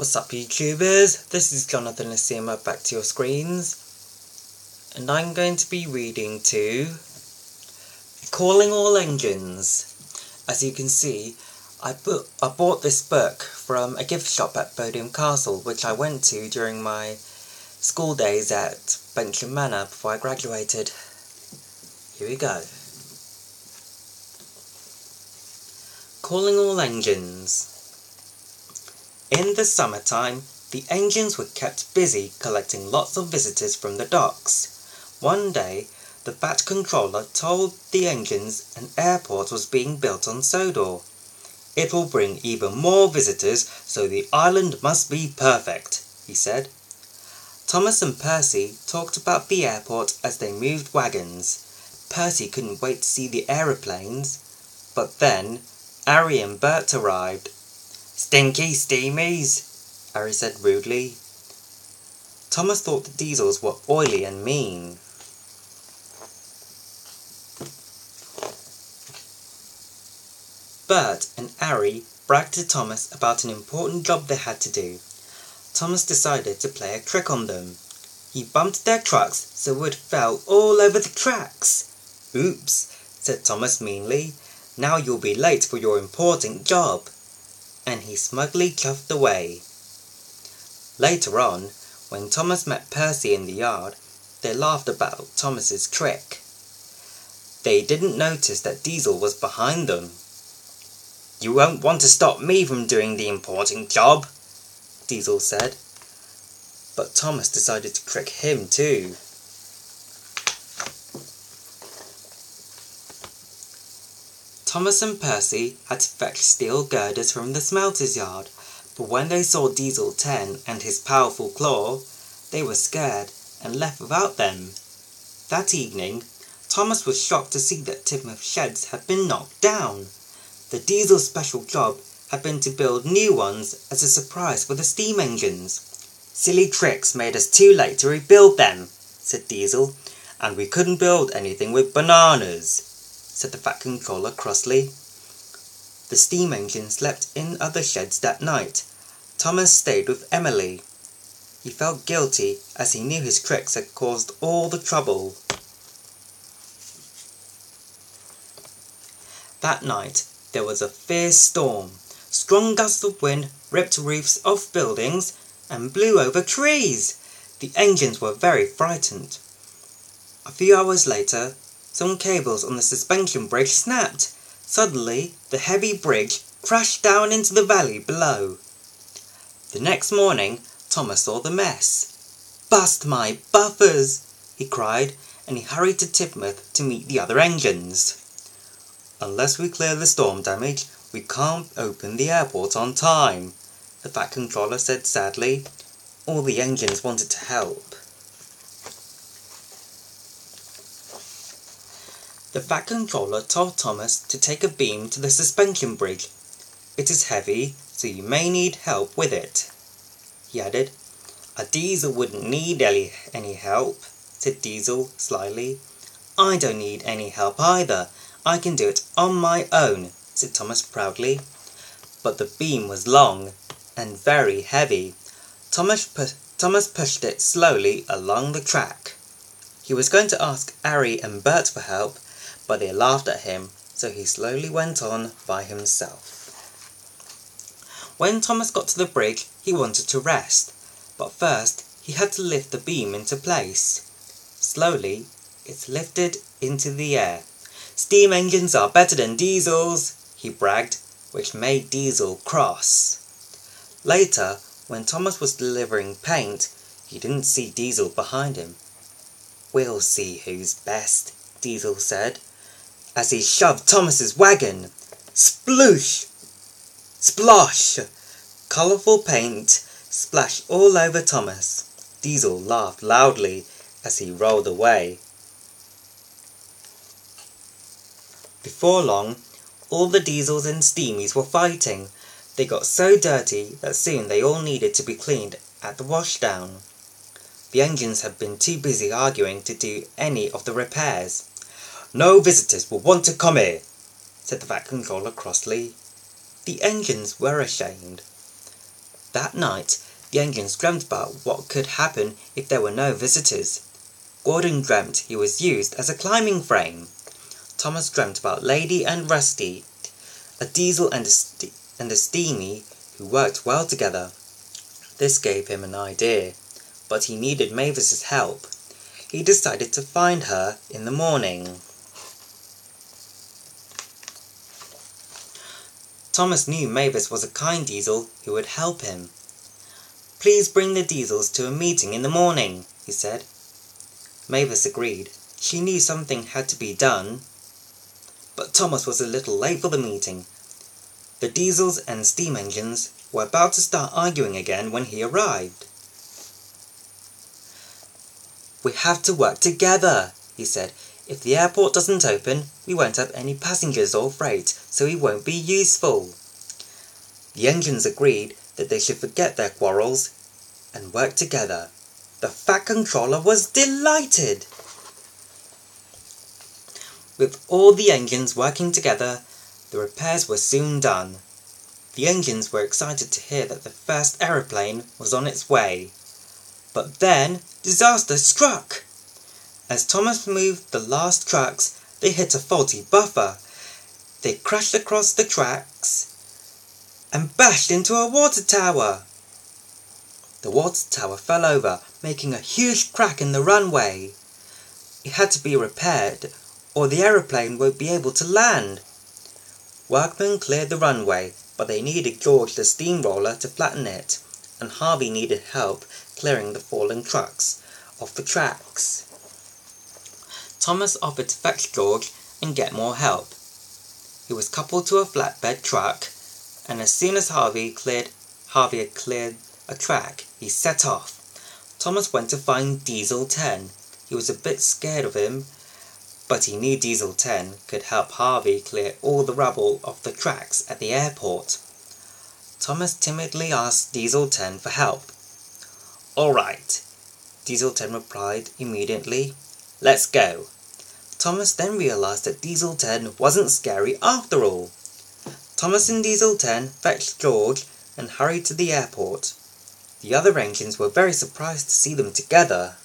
What's up YouTubers? This is Jonathan Asiamah back to your screens and I'm going to be reading to Calling All Engines. As you can see, I, bu I bought this book from a gift shop at Bodiam Castle which I went to during my school days at Bensham Manor before I graduated. Here we go. Calling All Engines. In the summertime, the engines were kept busy collecting lots of visitors from the docks. One day, the Fat Controller told the engines an airport was being built on Sodor. It will bring even more visitors, so the island must be perfect, he said. Thomas and Percy talked about the airport as they moved wagons. Percy couldn't wait to see the aeroplanes. But then, 'Arry and Bert arrived Stinky steamies, 'Arry said rudely. Thomas thought the diesels were oily and mean. Bert and 'Arry bragged to Thomas about an important job they had to do. Thomas decided to play a trick on them. He bumped their trucks so wood fell all over the tracks. Oops, said Thomas meanly. Now you'll be late for your important job and he smugly chuffed away. Later on, when Thomas met Percy in the yard, they laughed about Thomas's trick. They didn't notice that Diesel was behind them. You won't want to stop me from doing the important job, Diesel said. But Thomas decided to trick him too. Thomas and Percy had to fetch steel girders from the smelter's yard, but when they saw Diesel 10 and his powerful claw, they were scared and left without them. That evening, Thomas was shocked to see that Tidmouth sheds had been knocked down. The Diesel's special job had been to build new ones as a surprise for the steam engines. Silly tricks made us too late to rebuild them, said Diesel, and we couldn't build anything with bananas said the Fat Controller crossly. The steam engine slept in other sheds that night. Thomas stayed with Emily. He felt guilty as he knew his tricks had caused all the trouble. That night there was a fierce storm. Strong gusts of wind ripped roofs off buildings and blew over trees. The engines were very frightened. A few hours later, some cables on the suspension bridge snapped. Suddenly, the heavy bridge crashed down into the valley below. The next morning, Thomas saw the mess. Bust my buffers, he cried, and he hurried to Tidmouth to meet the other engines. Unless we clear the storm damage, we can't open the airport on time, the Fat Controller said sadly. All the engines wanted to help. The Fat Controller told Thomas to take a beam to the suspension bridge. It is heavy, so you may need help with it. He added, A diesel wouldn't need any, any help, said Diesel slyly. I don't need any help either. I can do it on my own, said Thomas proudly. But the beam was long and very heavy. Thomas, pu Thomas pushed it slowly along the track. He was going to ask 'Arry and Bert for help, but they laughed at him, so he slowly went on by himself. When Thomas got to the bridge, he wanted to rest, but first he had to lift the beam into place. Slowly, it lifted into the air. Steam engines are better than diesels, he bragged, which made Diesel cross. Later, when Thomas was delivering paint, he didn't see Diesel behind him. We'll see who's best, Diesel said as he shoved Thomas's wagon. Sploosh! Splosh! Colourful paint splashed all over Thomas. Diesel laughed loudly as he rolled away. Before long, all the diesels and steamies were fighting. They got so dirty that soon they all needed to be cleaned at the washdown. The engines had been too busy arguing to do any of the repairs. No visitors will want to come here, said the Fat Controller crossly. The engines were ashamed. That night, the engines dreamt about what could happen if there were no visitors. Gordon dreamt he was used as a climbing frame. Thomas dreamt about Lady and Rusty, a diesel and a, ste- and a steamy who worked well together. This gave him an idea, but he needed Mavis's help. He decided to find her in the morning. Thomas knew Mavis was a kind diesel who would help him. Please bring the diesels to a meeting in the morning, he said. Mavis agreed. She knew something had to be done. But Thomas was a little late for the meeting. The diesels and steam engines were about to start arguing again when he arrived. We have to work together, he said. If the airport doesn't open, we won't have any passengers or freight, so we won't be useful. The engines agreed that they should forget their quarrels and work together. The Fat Controller was delighted. With all the engines working together, the repairs were soon done. The engines were excited to hear that the first aeroplane was on its way. But then disaster struck. As Thomas moved the last trucks, they hit a faulty buffer. They crashed across the tracks and bashed into a water tower. The water tower fell over, making a huge crack in the runway. It had to be repaired, or the aeroplane won't be able to land. Workmen cleared the runway, but they needed George the steamroller to flatten it, and Harvey needed help clearing the fallen trucks off the tracks. Thomas offered to fetch George and get more help. He was coupled to a flatbed truck, and as soon as Harvey cleared Harvey had cleared a track, he set off. Thomas went to find Diesel 10. He was a bit scared of him, but he knew Diesel 10 could help Harvey clear all the rubble off the tracks at the airport. Thomas timidly asked Diesel 10 for help. All right, Diesel 10 replied immediately. Let's go. Thomas then realized that Diesel 10 wasn't scary after all. Thomas and Diesel 10 fetched George and hurried to the airport. The other engines were very surprised to see them together.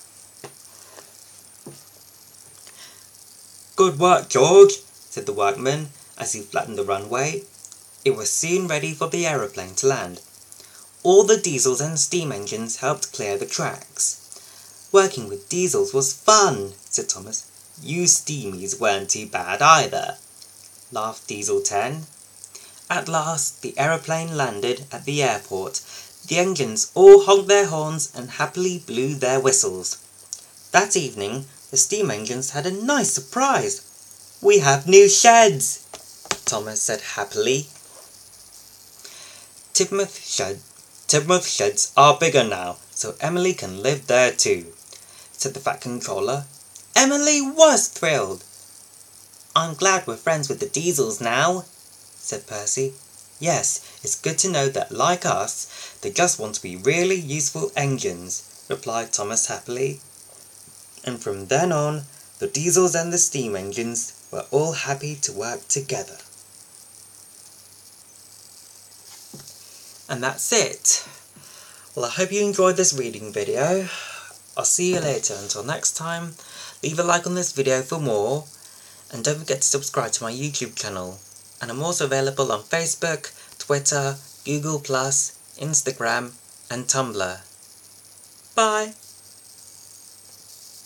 Good work, George, said the workman as he flattened the runway. It was soon ready for the aeroplane to land. All the diesels and steam engines helped clear the tracks. Working with diesels was fun, said Thomas. You steamies weren't too bad either, laughed Diesel 10. At last, the aeroplane landed at the airport. The engines all honked their horns and happily blew their whistles. That evening, the steam engines had a nice surprise. We have new sheds, Thomas said happily. Tidmouth, shed, Tidmouth sheds are bigger now, so Emily can live there too said the Fat Controller. Emily was thrilled. I'm glad we're friends with the Diesels now, said Percy. Yes, it's good to know that, like us, they just want to be really useful engines, replied Thomas happily. And from then on, the Diesels and the steam engines were all happy to work together. And that's it. Well, I hope you enjoyed this reading video. I'll see you later. Until next time, leave a like on this video for more, and don't forget to subscribe to my YouTube channel. And I'm also available on Facebook, Twitter, Google+, Instagram, and Tumblr. Bye!